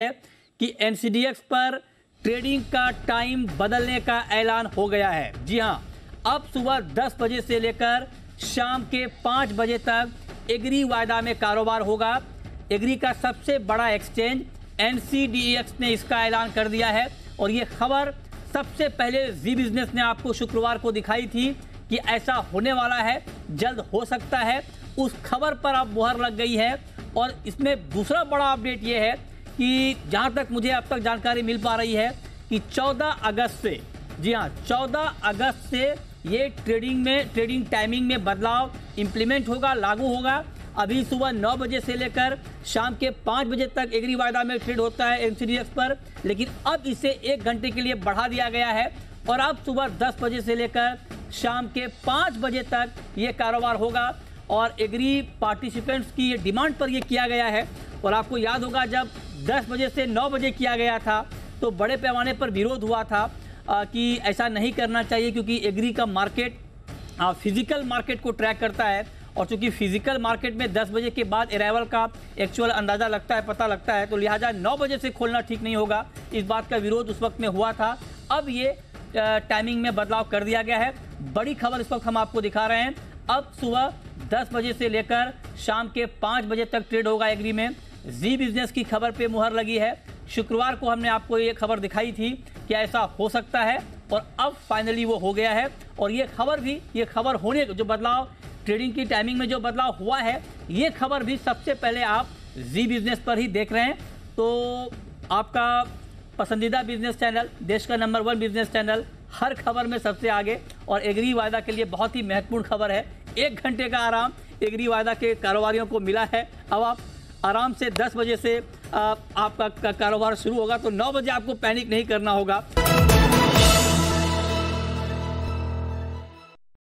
है कि एनसीडीएक्स पर ट्रेडिंग का टाइम बदलने का ऐलान हो गया है। जी हाँ, अब सुबह 10 बजे से लेकर शाम के 5 बजे तक एग्री वायदा में कारोबार होगा। एग्री का सबसे बड़ा एक्सचेंज एनसीडीएक्स ने इसका ऐलान कर दिया है। और ये खबर सबसे पहले जी बिज़नेस ने आपको शुक्रवार को दिखाई थी कि ऐसा होने वाला है, जल्द हो सकता है। उस खबर पर अब मुहर लग गई है और इसमें दूसरा बड़ा अपडेट ये है कि जहाँ तक मुझे अब तक जानकारी मिल पा रही है कि 14 अगस्त से, जी हाँ 14 अगस्त से ये ट्रेडिंग में ट्रेडिंग टाइमिंग में बदलाव इंप्लीमेंट होगा, लागू होगा। अभी सुबह 9 बजे से लेकर शाम के 5 बजे तक एग्री वायदा में ट्रेड होता है एमसीडीएक्स पर, लेकिन अब इसे एक घंटे के लिए बढ़ा दिया गया है और अब सुबह 10 बजे से लेकर शाम के 5 बजे तक ये कारोबार होगा। और एग्री पार्टिसिपेंट्स की ये डिमांड पर ये किया गया है। और आपको याद होगा जब 10 बजे से 9 बजे किया गया था तो बड़े पैमाने पर विरोध हुआ था आ, कि ऐसा नहीं करना चाहिए क्योंकि एग्री का मार्केट फ़िज़िकल मार्केट को ट्रैक करता है। और चूँकि फ़िज़िकल मार्केट में 10 बजे के बाद अराइवल का एक्चुअल अंदाज़ा लगता है पता लगता है तो लिहाजा 9 बजे से खोलना ठीक नहीं होगा। इस बात का विरोध उस वक्त में हुआ था। अब ये टाइमिंग में बदलाव कर दिया गया है। बड़ी खबर इस वक्त हम आपको दिखा रहे हैं। अब सुबह 10 बजे से लेकर शाम के 5 बजे तक ट्रेड होगा एग्री में। जी बिज़नेस की खबर पे मुहर लगी है। शुक्रवार को हमने आपको ये खबर दिखाई थी कि ऐसा हो सकता है और अब फाइनली वो हो गया है। और ये खबर भी, ये खबर होने जो बदलाव ट्रेडिंग की टाइमिंग में जो बदलाव हुआ है, ये खबर भी सबसे पहले आप जी बिज़नेस पर ही देख रहे हैं। तो आपका पसंदीदा बिज़नेस चैनल, देश का नंबर वन बिज़नेस चैनल, हर खबर में सबसे आगे। और एग्री वायदा के लिए बहुत ही महत्वपूर्ण खबर है। एक घंटे का आराम एग्री वायदा के कारोबारियों को मिला है। अब आप आराम से 10 बजे से आपका कारोबार शुरू होगा तो 9 बजे आपको पैनिक नहीं करना होगा।